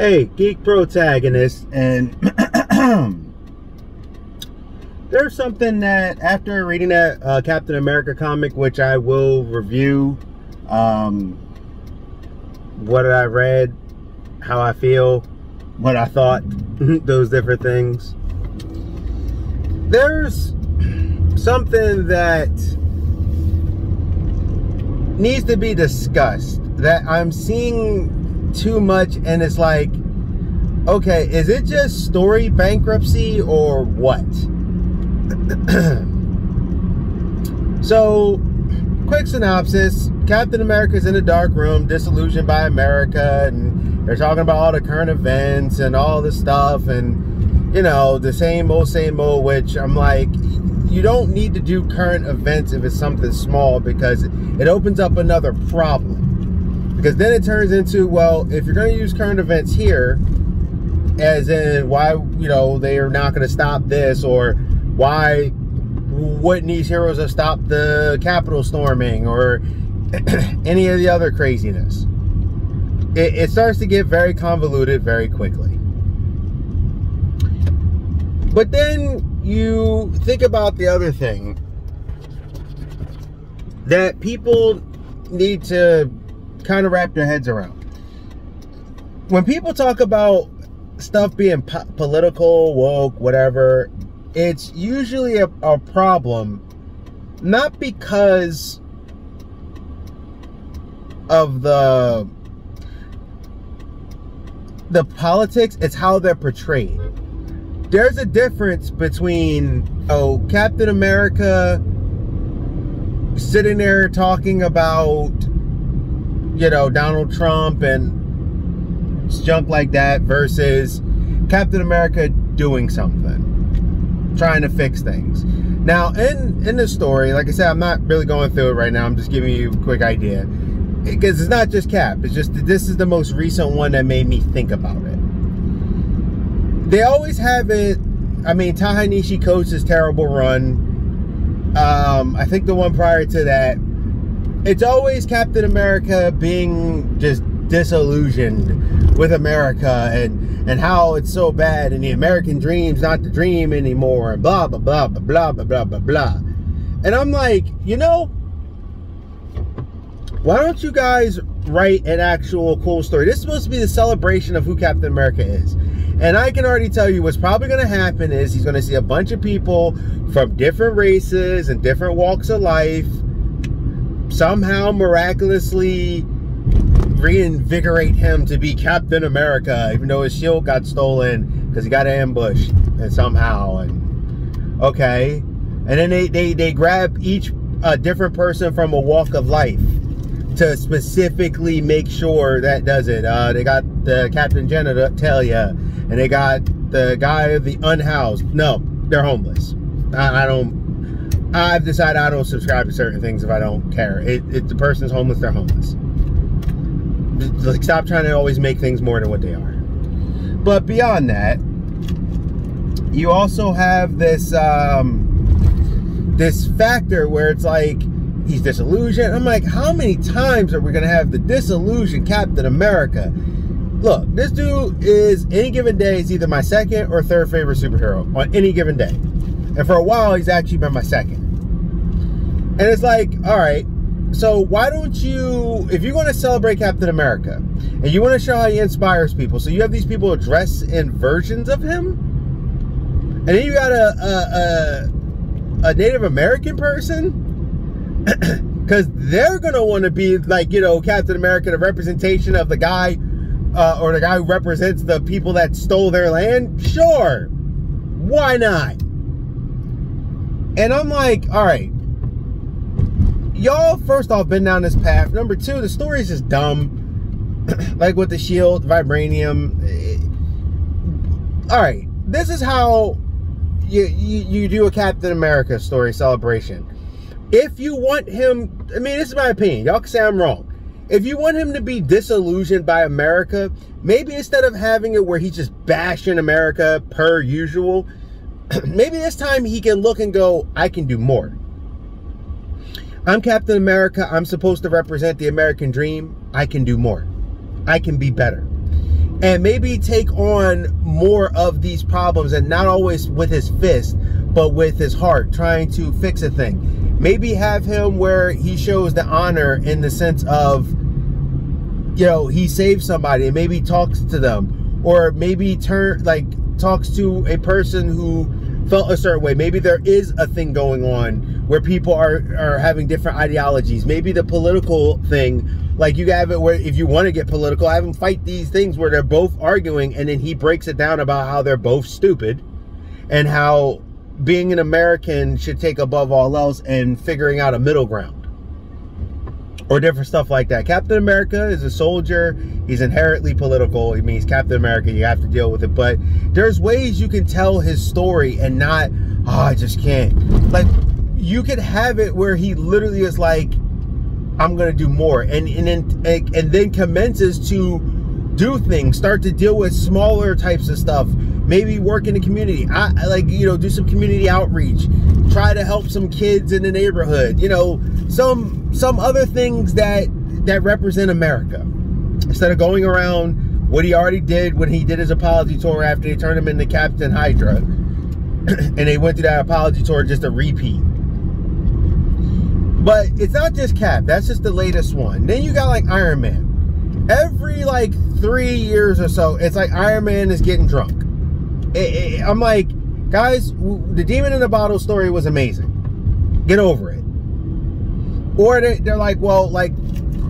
Hey, Geek Protagonist, and there's something that after reading that uh, Captain America comic, which I will review, um, what I read, how I feel, what I thought, those different things. There's something that needs to be discussed that I'm seeing too much and it's like okay is it just story bankruptcy or what so quick synopsis Captain America's in a dark room disillusioned by America and they're talking about all the current events and all this stuff and you know the same old same old which I'm like you don't need to do current events if it's something small because it opens up another problem. Because then it turns into, well, if you're going to use current events here, as in why, you know, they are not going to stop this or why wouldn't these heroes have stopped the Capitol storming or any of the other craziness. It, it starts to get very convoluted very quickly. But then you think about the other thing that people need to kind of wrap their heads around. When people talk about stuff being po political, woke, whatever, it's usually a, a problem not because of the the politics, it's how they're portrayed. There's a difference between oh Captain America sitting there talking about you know Donald Trump and junk like that versus Captain America doing something trying to fix things now in in the story like I said I'm not really going through it right now I'm just giving you a quick idea because it's not just Cap it's just this is the most recent one that made me think about it they always have it. I mean, Ta-Nehisi Coates' terrible run. Um, I think the one prior to that, it's always Captain America being just disillusioned with America and and how it's so bad and the American dream's not the dream anymore and blah blah blah blah blah blah blah blah blah. And I'm like, you know, why don't you guys write an actual cool story? This is supposed to be the celebration of who Captain America is. And I can already tell you what's probably going to happen is he's going to see a bunch of people from different races and different walks of life somehow miraculously reinvigorate him to be Captain America, even though his shield got stolen because he got ambushed and somehow. And okay. And then they, they, they grab each a different person from a walk of life to specifically make sure that does it. Uh, they got the Captain Genitalia, and they got the guy of the unhoused. No, they're homeless. I, I, don't. I've decided I don't subscribe to certain things if I don't care. It, it the person's homeless, they're homeless. Like, stop trying to always make things more than what they are. But beyond that, you also have this um, this factor where it's like he's disillusioned. I'm like, how many times are we gonna have the disillusioned Captain America? Look, this dude is any given day is either my second or third favorite superhero on any given day. And for a while, he's actually been my second. And it's like, all right, so why don't you, if you're going to celebrate Captain America and you want to show how he inspires people, so you have these people dress in versions of him, and then you got a a, a, a Native American person because they're gonna want to be like you know Captain America, the representation of the guy uh, or the guy who represents the people that stole their land. Sure, why not? And I'm like, all right, y'all. First off, been down this path. Number two, the story is just dumb. like with the shield, vibranium. Eh. All right, this is how you, you you do a Captain America story celebration if you want him, I mean, this is my opinion. Y'all can say I'm wrong. If you want him to be disillusioned by America, maybe instead of having it where he's just bashing America per usual, maybe this time he can look and go, I can do more. I'm Captain America. I'm supposed to represent the American dream. I can do more. I can be better. and maybe take on more of these problems and not always with his fist but with his heart trying to fix a thing maybe have him where he shows the honor in the sense of you know he saves somebody and maybe talks to them or maybe turn like talks to a person who felt a certain way. Maybe there is a thing going on where people are are having different ideologies. Maybe the political thing like you have it where if you want to get political, have them fight these things where they're both arguing and then he breaks it down about how they're both stupid and how being an American should take above all else and figuring out a middle ground or different stuff like that. Captain America is a soldier. He's inherently political. He means Captain America. You have to deal with it. But there's ways you can tell his story and not, oh, I just can't. Like, you could have it where he literally is like, I'm gonna do more, and and then and then commences to do things, start to deal with smaller types of stuff. Maybe work in the community. I like you know do some community outreach, try to help some kids in the neighborhood. You know some some other things that that represent America instead of going around what he already did when he did his apology tour after they turned him into Captain Hydra, and they went through that apology tour just a repeat. But it's not just Cap. That's just the latest one. Then you got like Iron Man. Every like three years or so, it's like Iron Man is getting drunk. It, it, I'm like, guys, the Demon in the Bottle story was amazing. Get over it. Or they, they're like, well, like,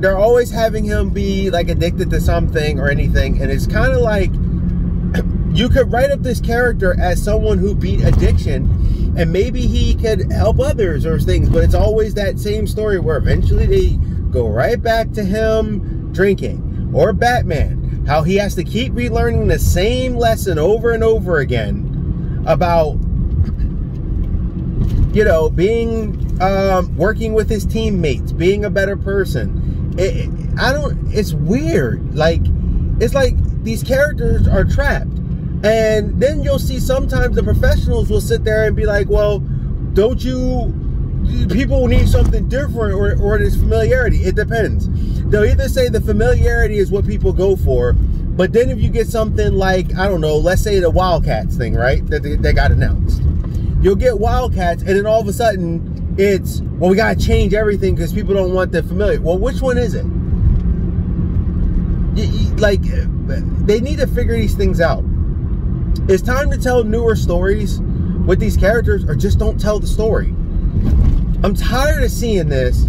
they're always having him be like addicted to something or anything. And it's kind of like, you could write up this character as someone who beat addiction and maybe he could help others or things but it's always that same story where eventually they go right back to him drinking or batman how he has to keep relearning the same lesson over and over again about you know being um, working with his teammates being a better person it, i don't it's weird like it's like these characters are trapped and then you'll see sometimes the professionals will sit there and be like, well, don't you, people need something different or, or this familiarity. It depends. They'll either say the familiarity is what people go for, but then if you get something like, I don't know, let's say the Wildcats thing, right? That they, they got announced. You'll get Wildcats and then all of a sudden it's, well, we got to change everything because people don't want the familiar. Well, which one is it? Like, they need to figure these things out. It's time to tell newer stories with these characters or just don't tell the story. I'm tired of seeing this.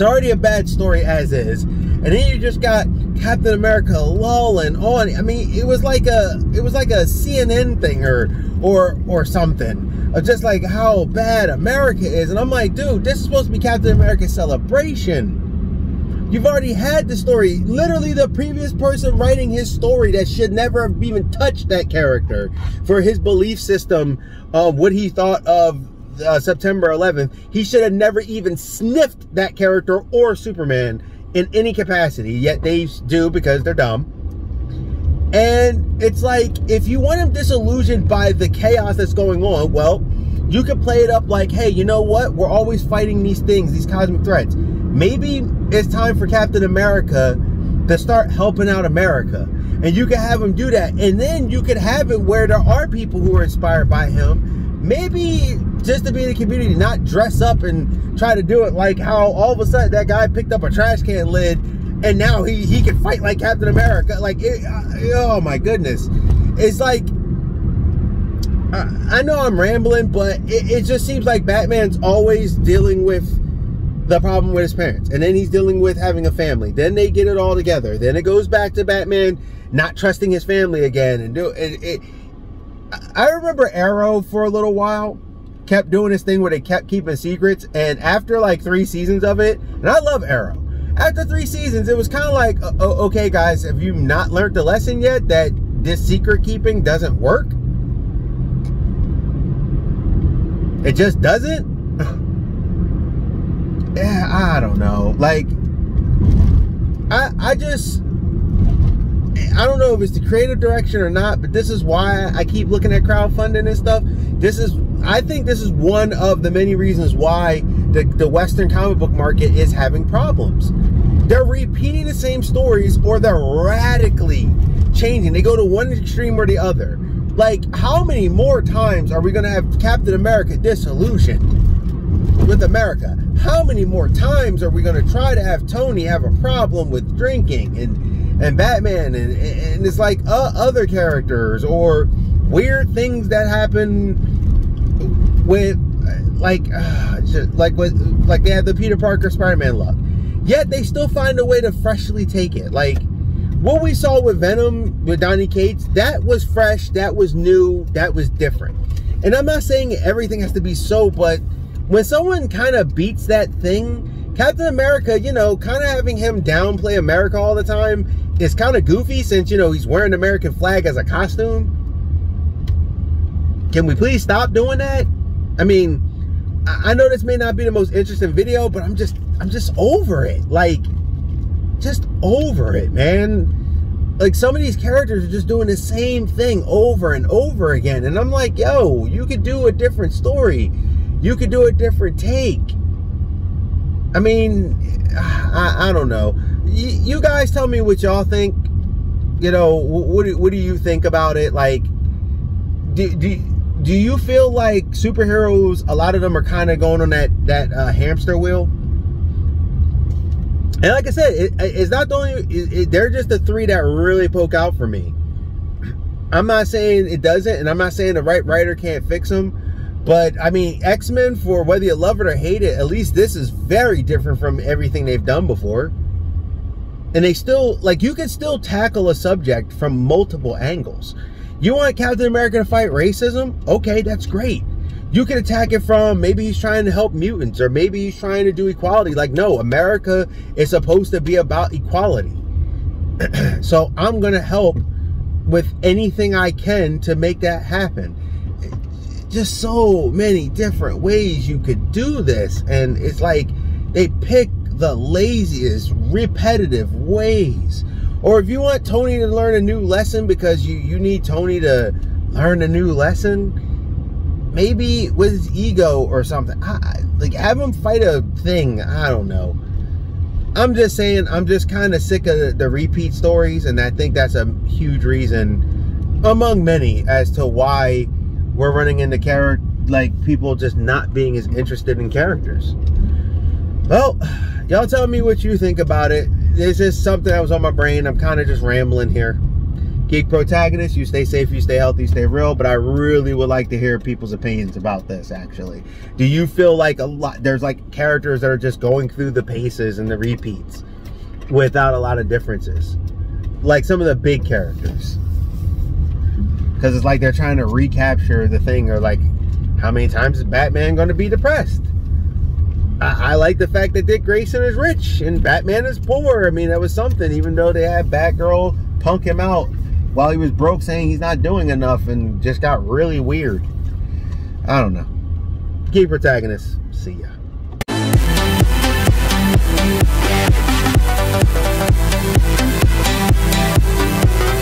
It's already a bad story as is. And then you just got Captain America lolling on. I mean, it was like a it was like a CNN thing or or or something. Of just like how bad America is. And I'm like, dude, this is supposed to be Captain America celebration. You've already had the story. Literally, the previous person writing his story that should never have even touched that character for his belief system of what he thought of uh, September 11th. He should have never even sniffed that character or Superman in any capacity. Yet they do because they're dumb. And it's like, if you want him disillusioned by the chaos that's going on, well, you could play it up like, hey, you know what? We're always fighting these things, these cosmic threats maybe it's time for Captain America to start helping out America. And you can have him do that. And then you could have it where there are people who are inspired by him. Maybe just to be in the community, not dress up and try to do it like how all of a sudden that guy picked up a trash can lid and now he, he can fight like Captain America. Like, it, uh, oh my goodness. It's like, I, I know I'm rambling, but it, it just seems like Batman's always dealing with the problem with his parents. And then he's dealing with having a family. Then they get it all together. Then it goes back to Batman not trusting his family again. And do it, it I remember Arrow for a little while kept doing this thing where they kept keeping secrets. And after like three seasons of it, and I love Arrow. After three seasons, it was kind of like, uh, okay, guys, have you not learned the lesson yet that this secret keeping doesn't work? It just doesn't? yeah, I don't know. Like, I I just I don't know if it's the creative direction or not, but this is why I keep looking at crowdfunding and stuff. This is I think this is one of the many reasons why the, the Western comic book market is having problems. They're repeating the same stories or they're radically changing. They go to one extreme or the other. Like, how many more times are we going to have Captain America disillusioned with America? How many more times are we going to try to have Tony have a problem with drinking and and Batman and, and it's like uh, other characters or weird things that happen with like uh, like with like they have the Peter Parker Spider-Man look. Yet they still find a way to freshly take it. Like what we saw with Venom with Donny Cates, that was fresh, that was new, that was different. And I'm not saying everything has to be so, but when someone kind of beats that thing, Captain America, you know, kind of having him downplay America all the time is kind of goofy since, you know, he's wearing the American flag as a costume. Can we please stop doing that? I mean, I know this may not be the most interesting video, but I'm just, I'm just over it. Like, just over it, man. Like some of these characters are just doing the same thing over and over again. And I'm like, yo, you could do a different story. You could do a different take. I mean, I, I don't know. You, you guys tell me what y'all think. You know, what, do, what do you think about it? Like, do, do, do you feel like superheroes, a lot of them are kind of going on that, that uh, hamster wheel? And like I said, it, it's not the only, it, it, they're just the three that really poke out for me. I'm not saying it doesn't, and I'm not saying the right writer can't fix them. But I mean, X Men, for whether you love it or hate it, at least this is very different from everything they've done before. And they still, like, you can still tackle a subject from multiple angles. You want Captain America to fight racism? Okay, that's great. You can attack it from maybe he's trying to help mutants or maybe he's trying to do equality. Like, no, America is supposed to be about equality. so I'm going to help with anything I can to make that happen. Just so many different ways you could do this. And it's like they pick the laziest, repetitive ways. Or if you want Tony to learn a new lesson because you, you need Tony to learn a new lesson, maybe with his ego or something. I, like have him fight a thing. I don't know. I'm just saying. I'm just kind of sick of the, the repeat stories, and I think that's a huge reason, among many, as to why we're running into character like people just not being as interested in characters. Well, y'all tell me what you think about it. This is something that was on my brain. I'm kind of just rambling here. Geek Protagonist, you stay safe, you stay healthy, stay real, but I really would like to hear people's opinions about this, actually. Do you feel like a lot, there's like characters that are just going through the paces and the repeats without a lot of differences? Like some of the big characters. Because it's like they're trying to recapture the thing, or like, how many times is Batman going to be depressed? I, I, like the fact that Dick Grayson is rich and Batman is poor. I mean, that was something, even though they had Batgirl punk him out while he was broke saying he's not doing enough and just got really weird. I don't know. Geek Protagonist. See ya.